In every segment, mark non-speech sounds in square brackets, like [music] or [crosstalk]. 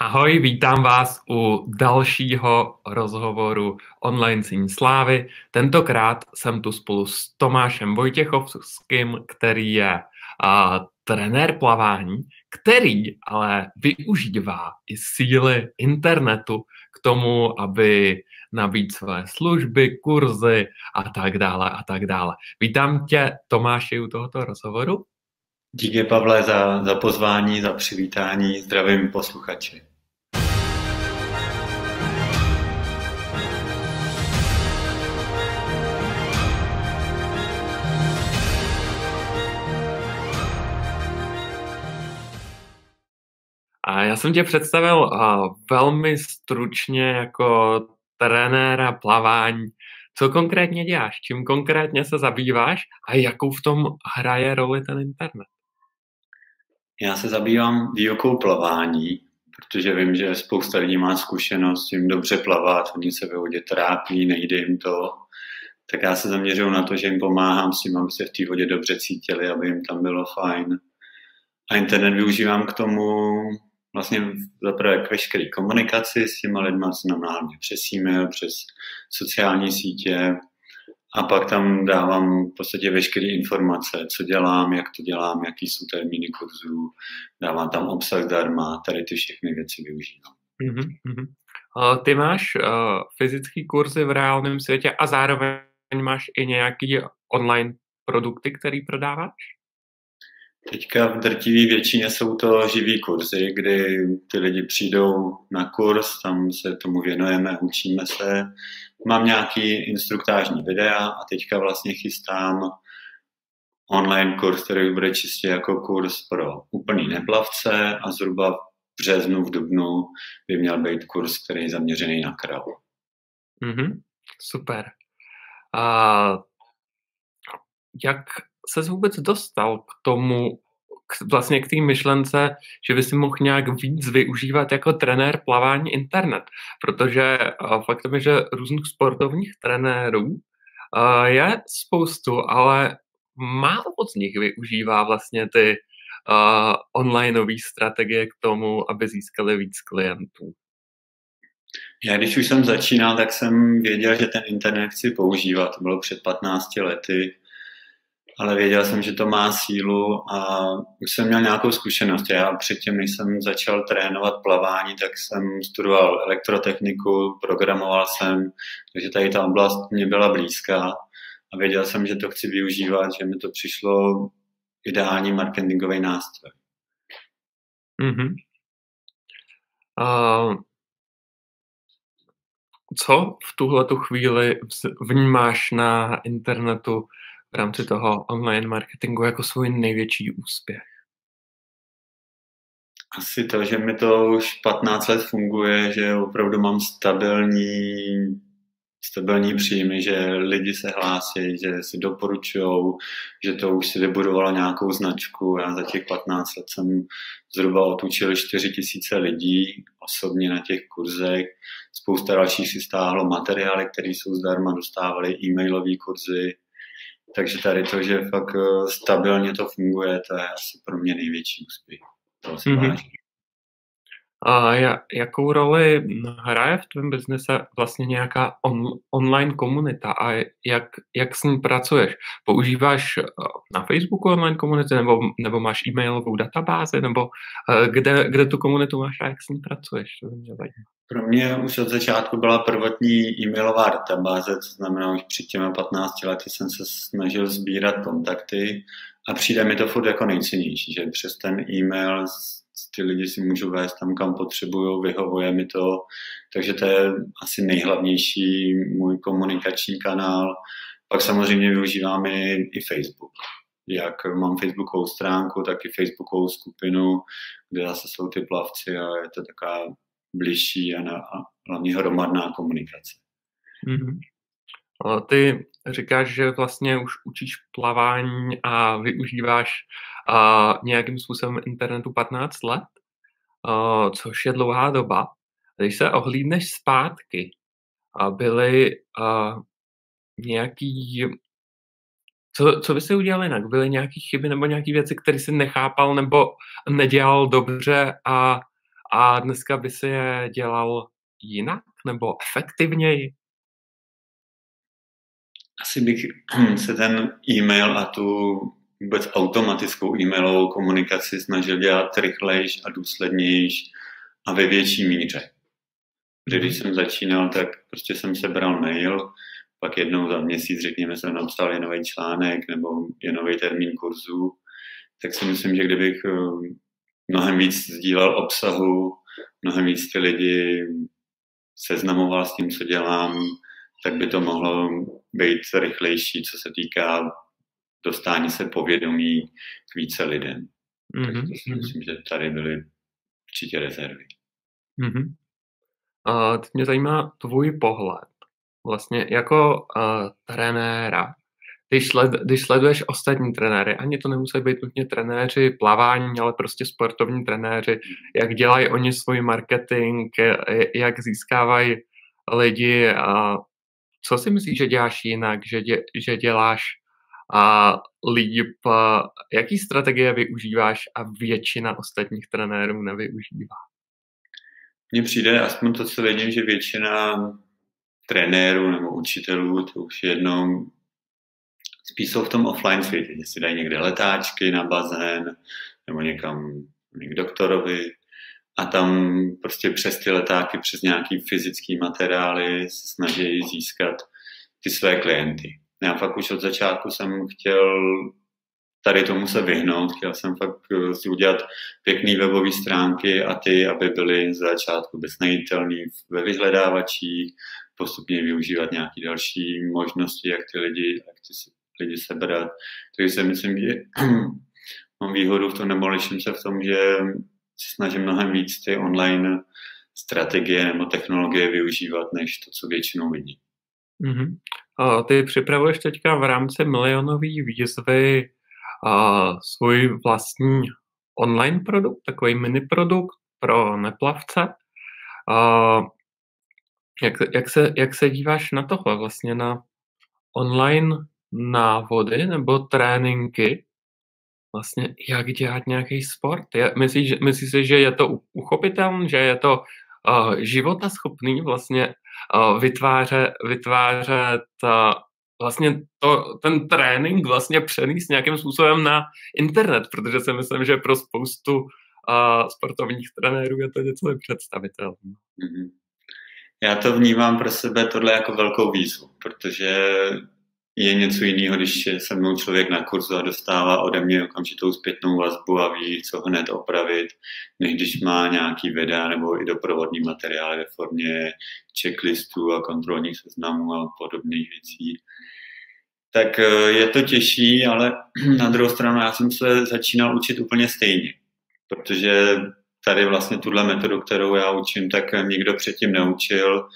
Ahoj, vítám vás u dalšího rozhovoru Online Síň Slávy. Tentokrát jsem tu spolu s Tomášem Vojtěchovským, který je a, trenér plavání, který ale využívá i síly internetu k tomu, aby nabít své služby, kurzy a tak dále a tak dále. Vítám tě, Tomáši, u tohoto rozhovoru. Díky, Pavle, za, za pozvání, za přivítání. Zdravím posluchači. A já jsem tě představil uh, velmi stručně jako trenéra plavání. Co konkrétně děláš? Čím konkrétně se zabýváš a jakou v tom hraje roli ten internet? Já se zabývám výukou plavání, protože vím, že spousta lidí má zkušenost s tím dobře plavat, oni se ve vodě trápí, nejde jim to. Tak já se zaměřuju na to, že jim pomáhám s tím, aby se v té vodě dobře cítili, aby jim tam bylo fajn. A internet využívám k tomu vlastně zaprvé k veškeré komunikaci s těma lidma, co nám přes e-mail, přes sociální sítě, a pak tam dávám v podstatě veškeré informace, co dělám, jak to dělám, jaký jsou termíny kurzů, dávám tam obsah zdarma, tady ty všechny věci využívám. Mm-hmm. Ty máš uh, fyzické kurzy v reálném světě a zároveň máš i nějaký online produkty, který prodáváš? Teďka v drtivé většině jsou to živý kurzy, kdy ty lidi přijdou na kurz, tam se tomu věnujeme, učíme se. Mám nějaký instruktážní videa a teďka vlastně chystám online kurz, který bude čistě jako kurz pro úplný neplavce a zhruba v březnu, v dubnu by měl být kurz, který je zaměřený na kravu. Mm-hmm, super. A jak se vůbec dostal k tomu, k, vlastně k té myšlence, že by si mohl nějak víc využívat jako trenér plavání internet, protože faktem je, že různých sportovních trenérů uh, je spoustu, ale málo z nich využívá vlastně ty uh, onlineové strategie k tomu, aby získali víc klientů. Já když už jsem začínal, tak jsem věděl, že ten internet chci používat. To bylo před 15 lety ale věděl jsem, že to má sílu a už jsem měl nějakou zkušenost. Já předtím, než jsem začal trénovat plavání, tak jsem studoval elektrotechniku, programoval jsem, takže tady ta oblast mě byla blízká a věděl jsem, že to chci využívat, že mi to přišlo ideální marketingový nástroj. Mm-hmm. Uh, co v tuhle chvíli vnímáš na internetu v rámci toho online marketingu jako svůj největší úspěch? Asi to, že mi to už 15 let funguje, že opravdu mám stabilní, stabilní příjmy, že lidi se hlásí, že si doporučují, že to už si vybudovalo nějakou značku. Já za těch 15 let jsem zhruba otučil 4 tisíce lidí osobně na těch kurzech. Spousta dalších si stáhlo materiály, které jsou zdarma, dostávali e-mailové kurzy, takže tady to, že fakt eh, stabilně to funguje, to je asi pro mě největší úspěch. To si mm-hmm. A jakou roli hraje v tvém biznise vlastně nějaká on, online komunita a jak, jak s ní pracuješ? Používáš eh, na Facebooku online komunity nebo, nebo máš e-mailovou databázi nebo eh, kde, kde tu komunitu máš a jak s ní pracuješ? To mě. Pro mě už od začátku byla prvotní e-mailová databáze, co znamená, už před těmi 15 lety jsem se snažil sbírat kontakty a přijde mi to furt jako nejcennější, že přes ten e-mail ty lidi si můžu vést tam, kam potřebují, vyhovuje mi to, takže to je asi nejhlavnější můj komunikační kanál. Pak samozřejmě využívám i, i Facebook. Jak mám facebookovou stránku, tak i facebookovou skupinu, kde zase jsou ty plavci a je to taková bližší a, na, a hlavně hromadná komunikace. Mm-hmm. Ty říkáš, že vlastně už učíš plavání a využíváš uh, nějakým způsobem internetu 15 let, uh, což je dlouhá doba. Když se ohlídneš zpátky, uh, byly uh, nějaký co, co by si udělal jinak? Byly nějaké chyby nebo nějaké věci, které jsi nechápal nebo nedělal dobře a a dneska by si je dělal jinak nebo efektivněji? Asi bych [clears throat] se ten e-mail a tu vůbec automatickou e-mailovou komunikaci snažil dělat rychlejš a důslednější a ve větší míře. Když jsem začínal, tak prostě jsem sebral mail, pak jednou za měsíc, řekněme, jsem napsal je nový článek nebo je nový termín kurzu, tak si myslím, že kdybych eh, mnohem víc sdílel obsahu, mnohem víc ty lidi seznamoval s tím, co dělám, tak by to mohlo být rychlejší, co se týká dostání se povědomí k více lidem. Mm-hmm. Tak si mhm. myslím, že tady byly určitě rezervy. Mm-hmm. A teď mě zajímá tvůj pohled. Vlastně jako uh, trenéra, když, sled, když sleduješ ostatní trenéry, ani to nemusí být nutně trenéři plavání, ale prostě sportovní trenéři, jak dělají oni svůj marketing, jak získávají lidi a co si myslíš, že děláš jinak, že, dě, že děláš a líp, jaký strategie využíváš a většina ostatních trenérů nevyužívá? Mně přijde, aspoň to, co vidím, že většina trenérů nebo učitelů, to už jednou spíš jsou v tom offline světě, že si dají někde letáčky na bazén nebo někam k doktorovi a tam prostě přes ty letáky, přes nějaký fyzický materiály se snaží získat ty své klienty. Já fakt už od začátku jsem chtěl tady tomu se vyhnout. Chtěl jsem fakt eh, si udělat pěkné webové stránky a ty, aby byly z začátku beznajitelné ve vyhledávačích, postupně využívat nějaké další možnosti, jak ty lidi, jak ty lidi sebrat. Takže si myslím, že [clears throat] mám výhodu v tom, nebo liším se v tom, že se snažím mnohem víc ty online strategie nebo technologie využívat, než to, co většinou vidí. Mm-hmm. A ty připravuješ teďka v rámci milionové výzvy a svůj vlastní online produkt, takový mini produkt pro neplavce. A jak, jak, se, jak se díváš na tohle vlastně na online návody nebo tréninky, vlastně jak dělat nějaký sport? myslíš, myslíš si, že je to uchopitelné, že je to uh, životaschopný vlastně uh, vytvářet, vytvářet uh, vlastně to, ten trénink vlastně přenést nějakým způsobem na internet, protože si myslím, že pro spoustu uh, sportovních trenérů je to něco nepředstavitelné. Mm-hmm. Já to vnímám pro sebe tohle jako velkou výzvu, protože je něco jiného, když je se mnou člověk na kurzu a dostává ode mě okamžitou zpětnou vazbu a ví, co hned opravit, než když má nějaký videa nebo i doprovodní materiály ve formě checklistů a kontrolních seznamů a podobných věcí. Tak eh, je to těžší, ale [clears throat] na druhou stranu já jsem se začínal učit úplně stejně, protože tady vlastně tuhle metodu, kterou já učím, tak nikdo předtím neučil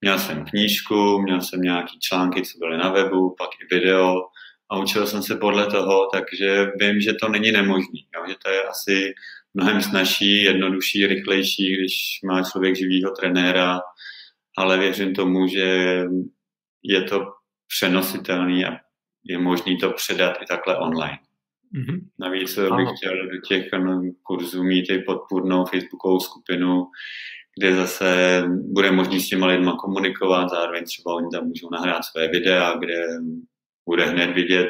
Měl jsem knížku, měl jsem nějaký články, co byly na webu, pak i video a učil jsem se podle toho, takže vím, že to není nemožný, jo? že to je asi mnohem snažší, jednodušší, rychlejší, když má člověk živýho trenéra, ale věřím tomu, že je to přenositelný a je možný to předat i takhle online. Mm-hmm. Navíc bych chtěl do těch no, kurzů mít i podpůrnou facebookovou skupinu, kde zase bude možné s těma lidma komunikovat, zároveň třeba oni tam můžou nahrát své videa, kde bude hned vidět,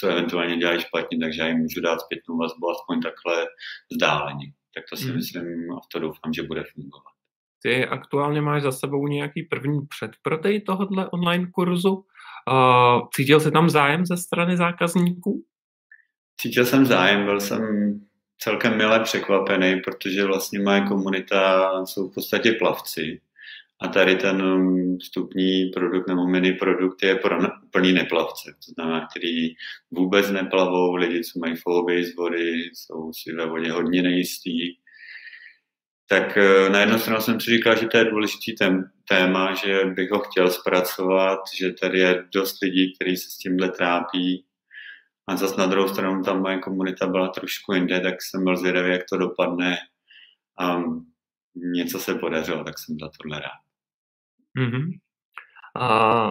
co eventuálně dělají špatně, takže já jim můžu dát zpětnou vazbu aspoň takhle vzdáleně. Tak to si hmm. myslím a v to doufám, že bude fungovat. Ty aktuálně máš za sebou nějaký první předprodej tohohle online kurzu. Cítil jsi tam zájem ze strany zákazníků? Cítil jsem zájem, byl jsem celkem milé překvapený, protože vlastně moje komunita jsou v podstatě plavci. A tady ten um, vstupní produkt nebo mini produkt je pro plný neplavce. To znamená, který vůbec neplavou, lidi, co mají fobii z vody, jsou si ve vodě hodně nejistý. Tak eh, na jednu stranu jsem si říkal, že to je důležitý téma, že bych ho chtěl zpracovat, že tady je dost lidí, kteří se s tímhle trápí, a zase na druhou stranu tam moje komunita byla trošku jinde, tak jsem byl zvědavý, jak to dopadne. A něco se podařilo, tak jsem za tohle rád. Mm-hmm. A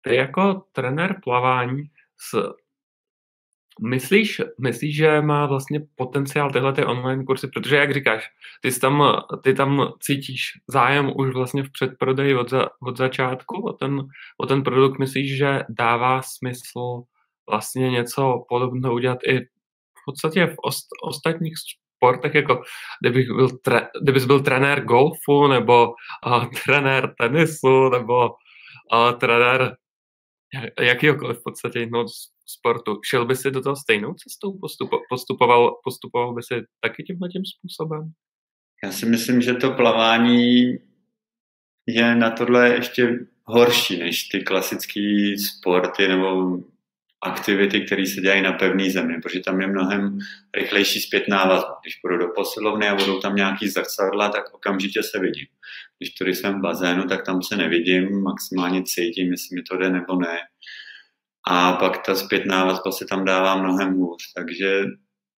ty jako trenér plavání s, myslíš, myslíš, že má vlastně potenciál tyhle ty online kursy, protože jak říkáš, ty tam, ty tam cítíš zájem už vlastně v předprodeji od, za, od začátku, o ten, o ten produkt myslíš, že dává smysl vlastně něco podobného udělat i v podstatě v ost, ostatních sportech, jako kdybych byl, tre, kdybys byl trenér golfu, nebo uh, trenér tenisu, nebo uh, trenér jakýkoliv v podstatě jiného sportu. Šel by si do toho stejnou cestou? Postupo, postupoval, postupoval by si taky tímhle tím způsobem? Já si myslím, že to plavání je na tohle ještě horší než ty klasické sporty nebo aktivity, které se dělají na pevné zemi, protože tam je mnohem rychlejší zpětná vazba. Když půjdu do posilovny a budou tam nějaký zrcadla, tak okamžitě se vidím. Když tady jsem v bazénu, tak tam se nevidím, maximálně cítím, jestli mi to jde nebo ne. A pak ta zpětná vazba se tam dává mnohem hůř. Takže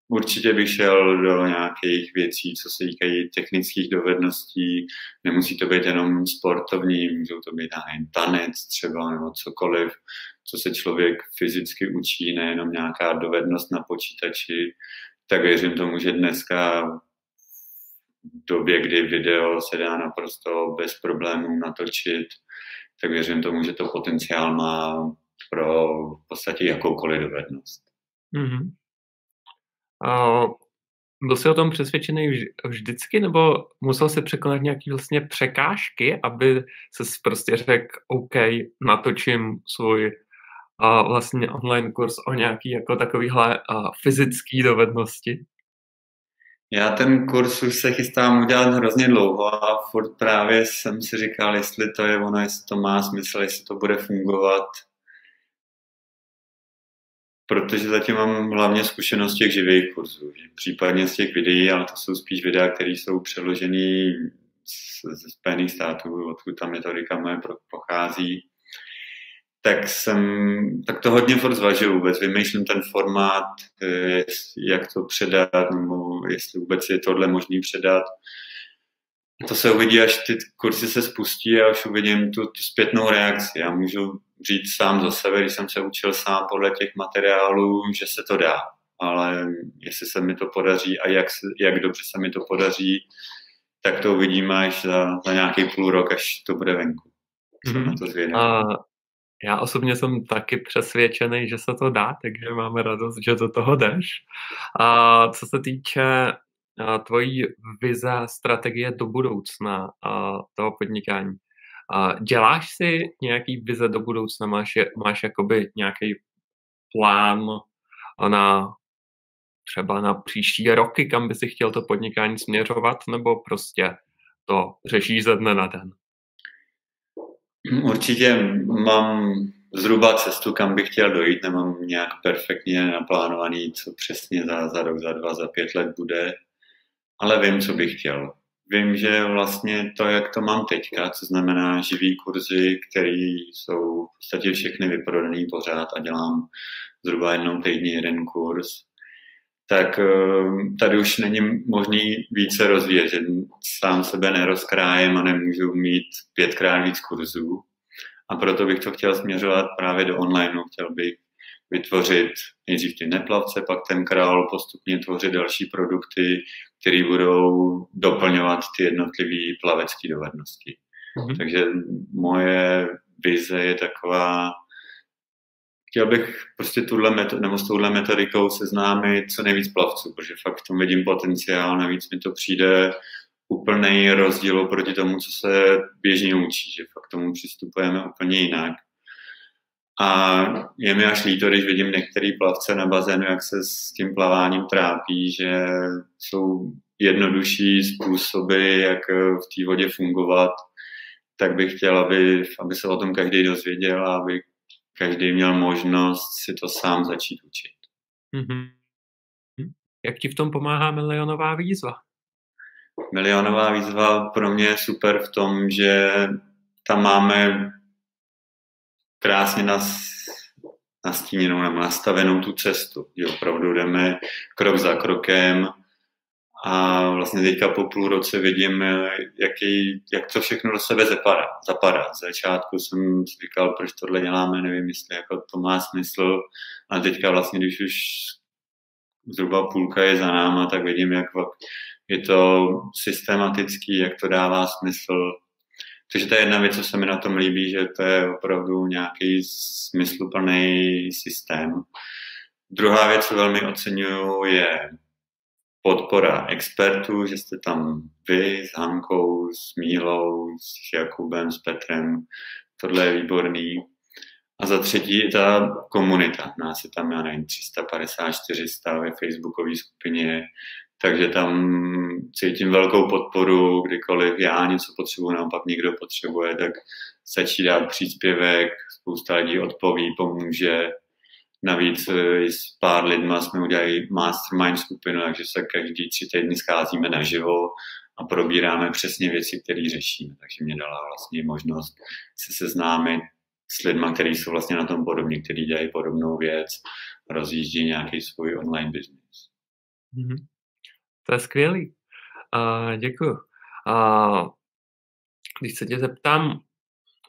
určitě bych šel do nějakých věcí, co se týkají technických dovedností. Nemusí to být jenom sportovní, můžou to být jen tanec třeba nebo cokoliv, co se člověk fyzicky učí, nejenom nějaká dovednost na počítači. Tak věřím tomu, že dneska v době, kdy video se dá naprosto bez problémů natočit, tak věřím tomu, že to potenciál má pro v podstatě jakoukoliv dovednost. Mm-hmm. Uh, byl jsi o tom přesvědčený vždycky, nebo musel jsi překonat nějaké vlastně překážky, aby se prostě řekl, OK, natočím svůj uh, vlastně online kurz o nějaký jako takovýhle uh, fyzický dovednosti? Já ten kurz už se chystám udělat hrozně dlouho a furt právě jsem si říkal, jestli to je ono, jestli to má smysl, jestli to bude fungovat protože zatím mám hlavně zkušenost těch živých kurzů, případně z těch videí, ale to jsou spíš videa, které jsou přeložené ze Spojených států, odkud ta metodika moje pochází, tak jsem, tak to hodně furt zvažuju vůbec, vymýšlím ten formát, eh, jak to předat, nebo jestli vůbec je tohle možný předat. To se uvidí, až ty kursy se spustí a už uvidím tu, tu zpětnou reakci. Já můžu říct sám za sebe, když jsem se učil sám podle těch materiálů, že se to dá. Ale jestli se mi to podaří a jak, jak dobře se mi to podaří, tak to uvidíme až za, za nějaký půl rok, až to bude venku. Mm-hmm. A já osobně jsem taky přesvědčený, že se to dá, takže máme radost, že do toho jdeš. A co se týče tvojí vize, strategie do budoucna a toho podnikání, Děláš si nějaký vize do budoucna? Máš, máš jakoby nějaký plán na třeba na příští roky, kam by si chtěl to podnikání směřovat, nebo prostě to řešíš ze dne na den? Určitě mám zhruba cestu, kam bych chtěl dojít, nemám nějak perfektně naplánovaný, co přesně za, za rok, za dva, za pět let bude, ale vím, co bych chtěl vím, že vlastně to, jak to mám teďka, co znamená živý kurzy, které jsou v podstatě všechny vyprodaný pořád a dělám zhruba jednou týdně jeden kurz, tak ehm, tady už není možný více rozvíjet, že sám sebe nerozkrájem a nemůžu mít pětkrát víc kurzů. A proto bych to chtěl směřovat právě do online. Chtěl bych vytvořit nejdřív ty neplavce, pak ten král, postupně tvořit další produkty, které budou doplňovat ty jednotlivé plavecké dovednosti. Mm-hmm. Takže moje vize je taková, chtěl bych prostě tuhle metod, nebo s touhle metodikou seznámit co nejvíc plavců, protože fakt v tom vidím potenciál, navíc mi to přijde úplný rozdíl proti tomu, co se běžně učí, že fakt tomu přistupujeme úplně jinak. A je mi až líto, když vidím některé plavce na bazénu, jak se s tím plaváním trápí, že jsou jednodušší způsoby, jak v té vodě fungovat, tak bych chtěl, aby, aby se o tom každý dozvěděl a aby každý měl možnost si to sám začít učit. Mm-hmm. Jak ti v tom pomáhá milionová výzva? Milionová výzva pro mě je super v tom, že tam máme krásně nas, nastíněnou nebo nastavenou tu cestu. Že opravdu jdeme krok za krokem A vlastně teďka po půl roce vidím, jaký, jak to všechno do sebe zapadá. zapadá. Z začátku jsem si říkal, proč tohle děláme, nevím, jestli jako to má smysl. A teďka vlastně, když už zhruba půlka je za náma, tak vidím, jak je to systematický, jak to dává smysl. Takže to je jedna věc, co se mi na tom líbí, že to je opravdu nějaký smysluplný systém. Druhá věc, co velmi oceňuju, je podpora expertů, že jste tam vy s Hankou, s Mílou, s Jakubem, s Petrem. Tohle je výborný. A za třetí ta komunita. Nás je tam, já nevím, 350, 400 ve facebookové skupině, takže tam cítím velkou podporu, kdykoliv já něco potřebuji, naopak někdo potřebuje, tak stačí dát příspěvek, spousta lidí odpoví, pomůže. Navíc e, s pár lidma jsme udělali mastermind skupinu, takže se každý tři týdny scházíme naživo a probíráme přesně věci, které řešíme. Takže mě dala vlastně možnost se seznámit s lidmi, kteří jsou vlastně na tom podobně, kteří dělají podobnou věc, rozjíždí nějaký svůj online business. Mm-hmm. To je skvělý. Uh, děkuji. Uh, když se tě zeptám,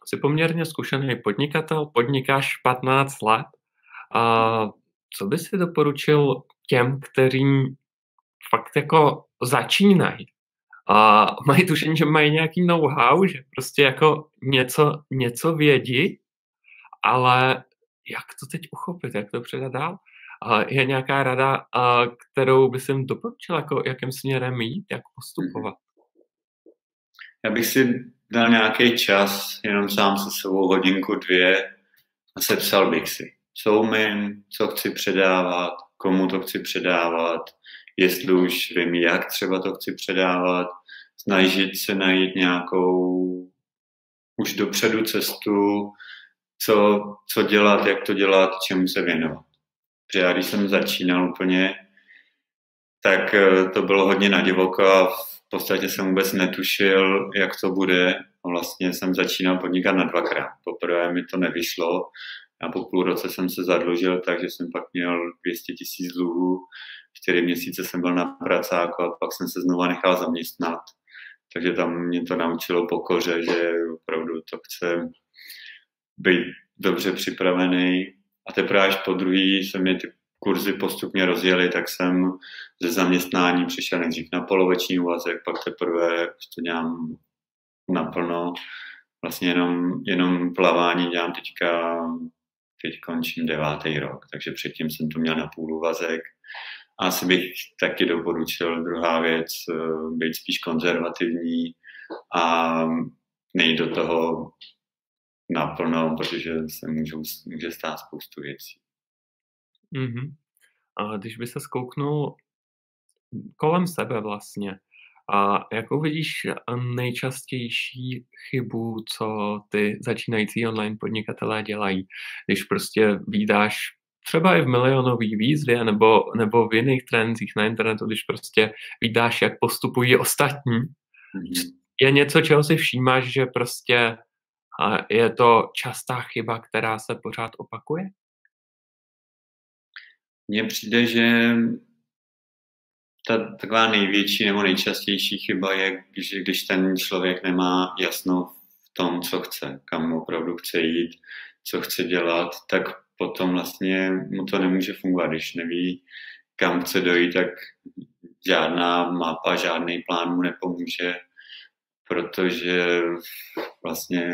jsi poměrně zkušený podnikatel, podnikáš 15 let. Uh, co bys si doporučil těm, kteří fakt jako začínají? A mají tušení, že mají nějaký know-how, že prostě jako něco, něco vědí, ale jak to teď uchopit, jak to předat dál? Je nějaká rada, kterou by jsem doporučil, jako jakým směrem jít, jak postupovat? Já bych si dal nějaký čas, jenom sám se sebou hodinku, dvě a sepsal bych si, co umím, co chci předávat, komu to chci předávat, jestli už vím, jak třeba to chci předávat, snažit se najít nějakou už dopředu cestu, co, co dělat, jak to dělat, čemu se věnovat. Protože já když jsem začínal úplně, tak eh, to bylo hodně na divoko a v podstatě jsem vůbec netušil, jak to bude. Vlastně jsem začínal podnikat na dvakrát. Poprvé mi to nevyšlo a po půl roce jsem se zadlužil, takže jsem pak měl 200 tisíc dluhů. Čtyři měsíce jsem byl na pracáku a pak jsem se znova nechal zaměstnat. Takže tam mě to naučilo pokoře, že opravdu to chce být dobře připravený a teprve až po druhý se mi ty kurzy postupně rozjeli, tak jsem ze zaměstnání přišel nejdřív na poloveční úvazek, pak teprve to dělám naplno. Vlastně jenom, jenom plavání dělám teďka, teď končím devátý rok, takže předtím jsem to měl na půl úvazek. Asi bych taky doporučil druhá věc, eh, být spíš konzervativní a nejít do toho naplno, protože se můžou, může stát spoustu věcí. Mm-hmm. A když by se skouknul kolem sebe vlastně, a jakou vidíš nejčastější chybu, co ty začínající online podnikatelé dělají, když prostě vydáš třeba i v milionové výzvě nebo, nebo v jiných trendích na internetu, když prostě vydáš, jak postupují ostatní, mm-hmm. je něco, čeho si všímáš, že prostě a je to častá chyba, která se pořád opakuje? Mně přijde, že ta taková největší nebo nejčastější chyba je, že když ten člověk nemá jasno v tom, co chce, kam opravdu chce jít, co chce dělat, tak potom vlastně mu to nemůže fungovat. Když neví, kam chce dojít, tak žádná mapa, žádný plán mu nepomůže, protože vlastně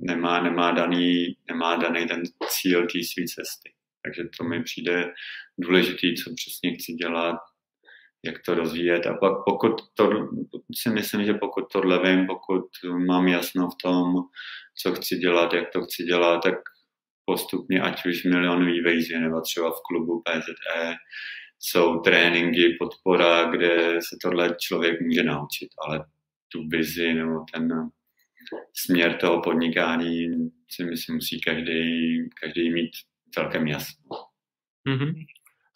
nemá, nemá, daný, nemá daný ten cíl té své cesty. Takže to mi přijde důležitý, co přesně chci dělat, jak to rozvíjet. A pak pokud to, si myslím, že pokud tohle vím, pokud mám jasno v tom, co chci dělat, jak to chci dělat, tak postupně, ať už milionový vejzě nebo třeba v klubu PZE, jsou tréninky, podpora, kde se tohle člověk může naučit, ale tu vizi nebo ten směr toho podnikání si myslím musí každý, každý mít celkem jasný. Mm-hmm.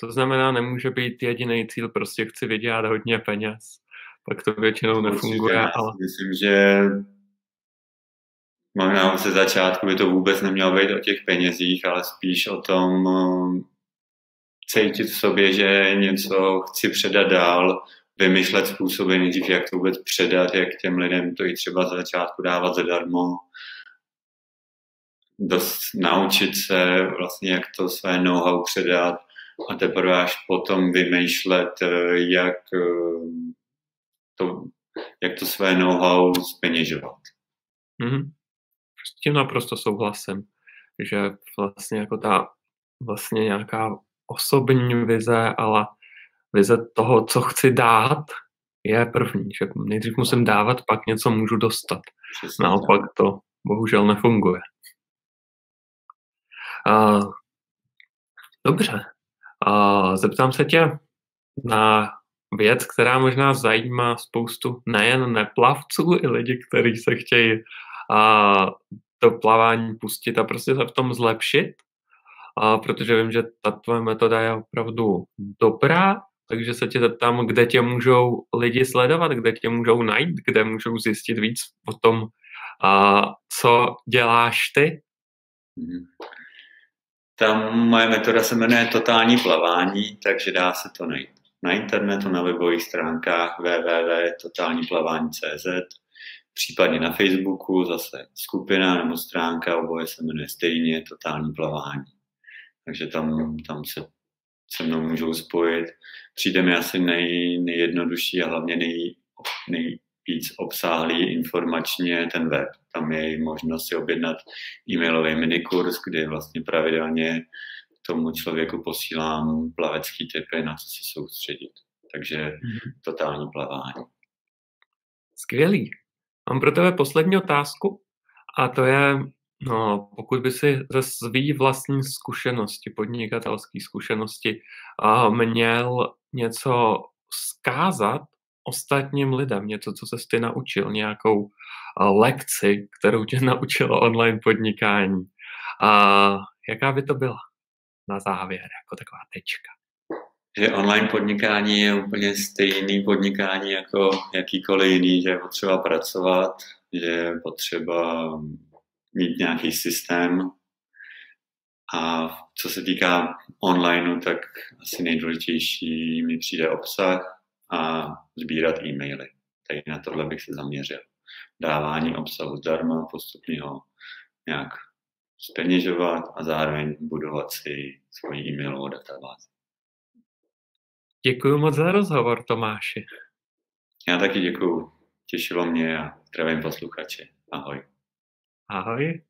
To znamená, nemůže být jediný cíl, prostě chci vydělat hodně peněz. Pak to většinou nefunguje. ale... Myslím, že možná se začátku by to vůbec nemělo být o těch penězích, ale spíš o tom um, cítit v sobě, že něco chci předat dál vymýšlet způsoby nejdřív, jak to vůbec předat, jak těm lidem to i třeba za začátku dávat zadarmo, dost naučit se vlastně, jak to své know-how předat a teprve až potom vymýšlet, eh, jak eh, to, jak to své know-how zpeněžovat. Mm-hmm. S tím naprosto souhlasím, že vlastně jako ta vlastně nějaká osobní vize, ale vize toho, co chci dát, je první. Že nejdřív musím dávat, pak něco můžu dostat. Přesně Naopak to bohužel nefunguje. Uh, dobře. Uh, zeptám se tě na věc, která možná zajímá spoustu nejen neplavců, i lidi, kteří se chtějí uh, to plavání pustit a prostě se v tom zlepšit, uh, protože vím, že ta tvoje metoda je opravdu dobrá, takže se tě zeptám, kde tě můžou lidi sledovat, kde tě můžou najít, kde můžou zjistit víc o tom, uh, co děláš ty. Mhm. Ta moje metoda se jmenuje Totální plavání, takže dá se to najít na internetu, na webových stránkách www.totálníplavání.cz, případně na Facebooku zase skupina nebo stránka, oboje se jmenuje stejně Totální plavání. Takže tam, tam se se mnou můžou spojit. Přijde mi asi nej, nejjednodušší a hlavně nej, nejvíc obsáhlý informačně ten web. Tam je možnost si objednat e-mailový minikurs, kde vlastně pravidelně tomu člověku posílám plavecký typy, na co se soustředit. Takže mm-hmm. totální plavání. Skvělý. Mám pro tebe poslední otázku a to je, no, pokud by si ze svý vlastní zkušenosti, podnikatelské zkušenosti, měl něco zkázat ostatním lidem, něco, co se ty naučil, nějakou lekci, kterou tě [laughs] naučilo online podnikání. Uh, jaká by to byla? na závěr, jako taková tečka? Že online podnikání je úplně stejný podnikání jako jakýkoliv jiný, že je potřeba pracovat, že je potřeba mít nějaký systém. A co se týká onlineu, tak asi nejdůležitější mi přijde obsah a sbírat e-maily. Tady na tohle bych se zaměřil. Dávání obsahu zdarma, postupně ho nějak speněžovat a zároveň budovat si svoji e-mailovou databázi. Děkuji moc za rozhovor, Tomáši. Já taky děkuji. Těšilo mě a zdravím posluchače. Ahoj. Ahoj.